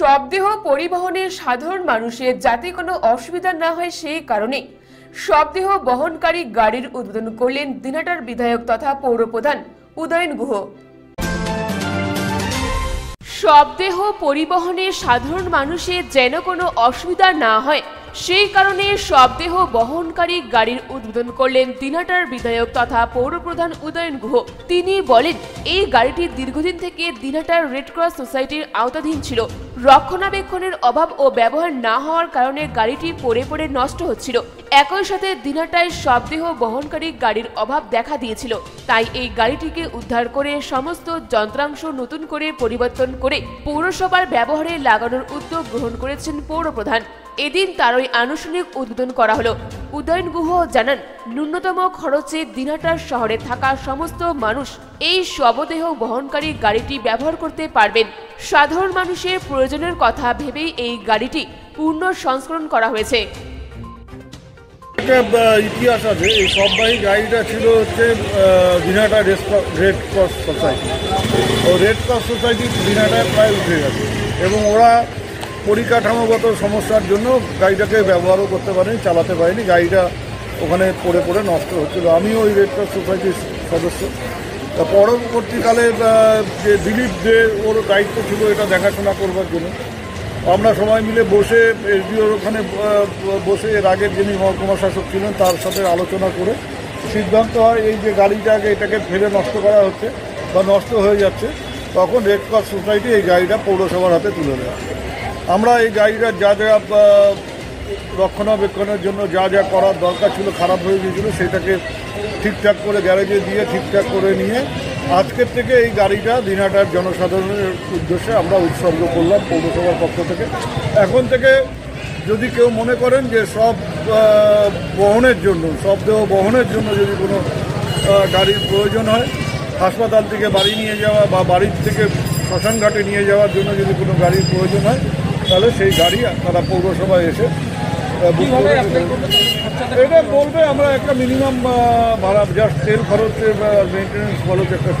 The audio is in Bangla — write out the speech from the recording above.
শবদেহ পরিবহনে সাধারণ মানুষের যাতে কোনো অসুবিধা না হয় সেই কারণে শবদেহ বহনকারী গাড়ির উদ্বোধন করলেন দিনহাটার বিধায়ক তথা পৌরপ্রধান উদয়ন গুহ। শবদেহ পরিবহনে সাধারণ মানুষের যেন কোনো অসুবিধা না হয় সেই কারণে শবদেহ বহনকারী গাড়ির উদ্বোধন করলেন দিনহাটার বিধায়ক তথা পৌরপ্রধান উদয়ন গুহ। তিনি বলেন, এই গাড়িটি দীর্ঘদিন থেকে দিনহাটার রেড ক্রস সোসাইটির আওতাধীন ছিল। রক্ষণাবেক্ষণের অভাব ও ব্যবহার না হওয়ার কারণে গাড়িটি পড়ে পড়ে নষ্ট হচ্ছিল। একই সাথে দিনহাটায় শবদেহ বহনকারী গাড়ির অভাব দেখা দিয়েছিল। তাই এই গাড়িটিকে উদ্ধার করে সমস্ত যন্ত্রাংশ নতুন করে পরিবর্তন করে পৌরসভার ব্যবহারে লাগানোর উদ্যোগ গ্রহণ করেছেন পৌরপ্রধান। এদিন তারই আনুষ্ঠানিক উদ্বোধন করা হলো। উদয়ন গুহ জানান, ন্যূনতম খরচে দিনহাটার শহরে থাকা সমস্ত মানুষ এই শবদেহ বহনকারী গাড়িটি ব্যবহার করতে পারবেন। সাধারণ মানুষের প্রয়োজনের কথা ভেবেই এই গাড়িটি পূর্ণ সংস্করণ করা হয়েছে। ইতিহাস আছে। এই সববাহী গাড়িটা ছিল হচ্ছে দিনাটা রেড ক্রস সোসাইটি ও রেড ক্রস সোসাইটি দিনাটায় প্রায় উঠে গেছে। এবং ওরা পরিকাঠামোগত সমস্যার জন্য গাড়িটাকে ব্যবহারও করতে পারেনি, চালাতে পারেনি। গাড়িটা ওখানে পড়ে পড়ে নষ্ট হচ্ছিল। আমিও ওই রেড ক্রস সোসাইটির সদস্য। তা পরবর্তীকালে যে দিলীপ যে ওর দায়িত্ব ছিল এটা দেখাশোনা করবার জন্য। আমরা সবাই মিলে বসে এসডিওর ওখানে বসে এর আগের যিনি মহকুমা শাসক ছিলেন তার সাথে আলোচনা করে সিদ্ধান্ত হয় এই যে গাড়িটাকে এটাকে ফেলে নষ্ট করা হচ্ছে বা নষ্ট হয়ে যাচ্ছে, তখন রেড ক্রস সোসাইটি এই গাড়িটা পৌরসভার হাতে তুলে দেয়। আমরা এই গাড়িটার যা যা রক্ষণাবেক্ষণের জন্য যা যা করার দরকার ছিল, খারাপ হয়ে গিয়েছিল, সেটাকে ঠিকঠাক করে গ্যারেজে দিয়ে ঠিকঠাক করে নিয়ে আজকের থেকে এই গাড়িটা দিনহাটার জনসাধারণের উদ্দেশ্যে আমরা উৎসর্গ করলাম পৌরসভার পক্ষ থেকে। এখন থেকে যদি কেউ মনে করেন যে সব বহনের জন্য, সব দেহ বহনের জন্য যদি কোনো গাড়ির প্রয়োজন হয়, হাসপাতাল থেকে বাড়ি নিয়ে যাওয়া বা বাড়ির থেকে শ্মশান ঘাটে নিয়ে যাওয়ার জন্য যদি কোনো গাড়ির প্রয়োজন হয়, তাহলে সেই গাড়ি তারা পৌরসভায় এসে এটা বলবে আমরা একটা মিনিমাম ভাড়া জাস্ট তেল খরচ মেনটেন্স খরচ একটা